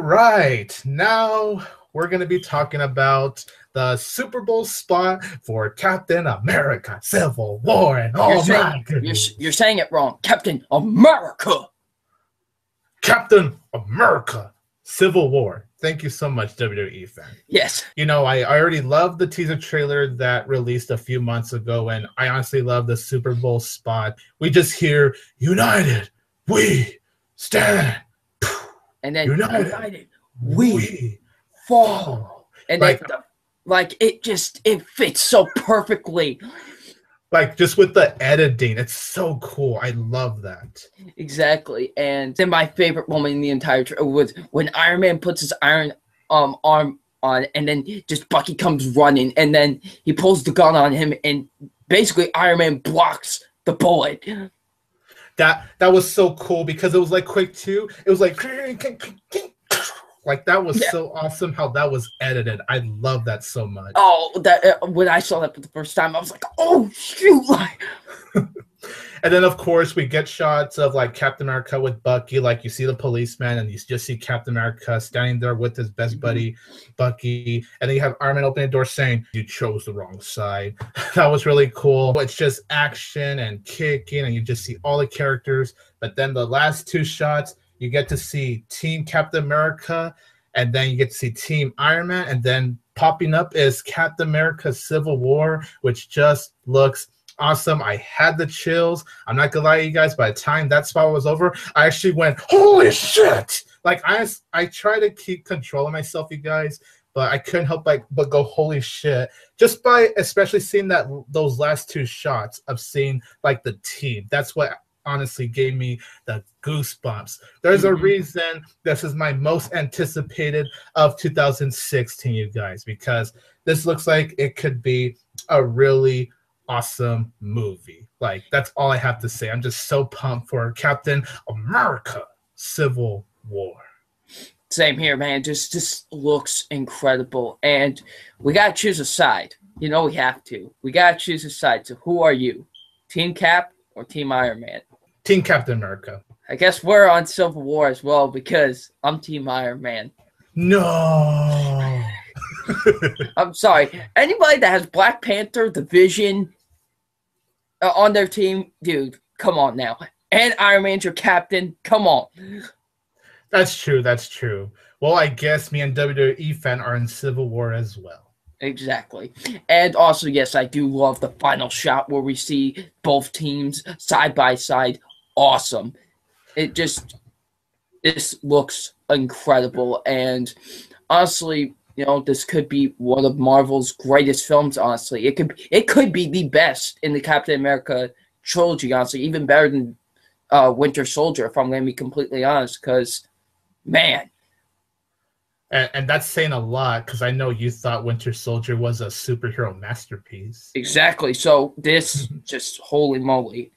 right, now we're going to be talking about the Super Bowl spot for Captain America Civil War. And oh You're my saying, goodness. you're, you're saying it wrong. Captain America. Captain America Civil War. Thank you so much, WWE fan. Yes. You know, I, I already love the teaser trailer that released a few months ago, and I honestly love the Super Bowl spot. We just hear United, we stand, And then United. United, we we fall. And Like- then the, like it just it fits so perfectly. Like just with the editing, it's so cool. I love that. Exactly. And then my favorite moment in the entire trailer was when Iron Man puts his iron um arm on and then just Bucky comes running and then he pulls the gun on him and basically Iron Man blocks the bullet. That that was so cool because it was like quick too. It was like like that was Yeah. so awesome how that was edited. I love that so much. Oh, that uh, when I saw that for the first time, I was like, "Oh shoot!" Like, And then of course we get shots of like Captain America with Bucky, like you see the policeman and you just see Captain America standing there with his best Mhm. buddy Bucky, and then you have Iron Man opening the door saying, "You chose the wrong side." that was really cool. It's just action and kicking, and you just see all the characters. But then the last two shots, you get to see Team Captain America, and then you get to see Team Iron Man, and then popping up is Captain America Civil War, which just looks awesome. I had the chills. I'm not gonna lie to you guys. By the time that spot was over, I actually went, "Holy shit!" Like I, I try to keep control of myself, you guys, but I couldn't help like but go, "Holy shit!" Just by especially seeing that those last two shots of seeing like the team. That's what honestly gave me the goosebumps. There's a Mhm. reason this is my most anticipated of 2016, you guys, because this looks like it could be a really awesome movie. Like that's all I have to say. I'm just so pumped for Captain America Civil War. same here, man. Just just looks incredible, and we gotta choose a side. You know, we have to. We gotta choose a side. So, who are you, Team Cap or Team Iron Man? Team Captain America. I guess we're on Civil War as well because I'm Team Iron Man. No. I'm sorry. Anybody that has Black Panther, the Vision uh, on their team, dude, come on now. And Iron Man's your captain. Come on. That's true. That's true. Well, I guess me and WWE fan are in Civil War as well. Exactly. And also, yes, I do love the final shot where we see both teams side by side. Awesome. It just this looks incredible. And honestly, you know, this could be one of Marvel's greatest films, honestly. It could it could be the best in the Captain America trilogy, honestly, even better than uh, Winter Soldier, if I'm gonna be completely honest, because man, And, and that's saying a lot because I know you thought Winter Soldier was a superhero masterpiece. exactly. So this just holy moly.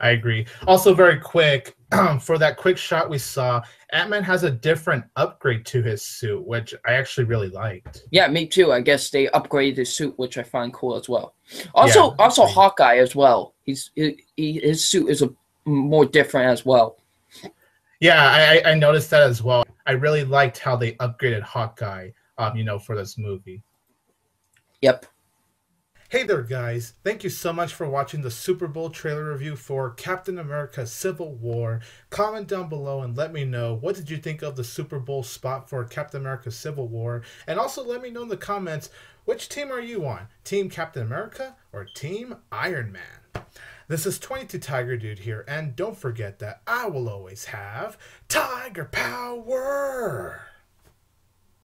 I agree. Also, very quick for that quick shot we saw, Ant Man has a different upgrade to his suit, which I actually really liked. Yeah, me too. I guess they upgraded his suit, which I find cool as well. Also, Yeah. also Hawkeye as well. He's he, he, his suit is a more different as well. Yeah, I, I- I noticed that as well. I really liked how they upgraded Hawkeye, um, you know, for this movie. Yep. Hey there, guys. Thank you so much for watching the Super Bowl trailer review for Captain America Civil War. Comment down below and let me know what did you think of the Super Bowl spot for Captain America Civil War? And also let me know in the comments which team are you on? Team Captain America or Team Iron Man? This is 22 Tiger Dude here, and don't forget that I will always have Tiger Power!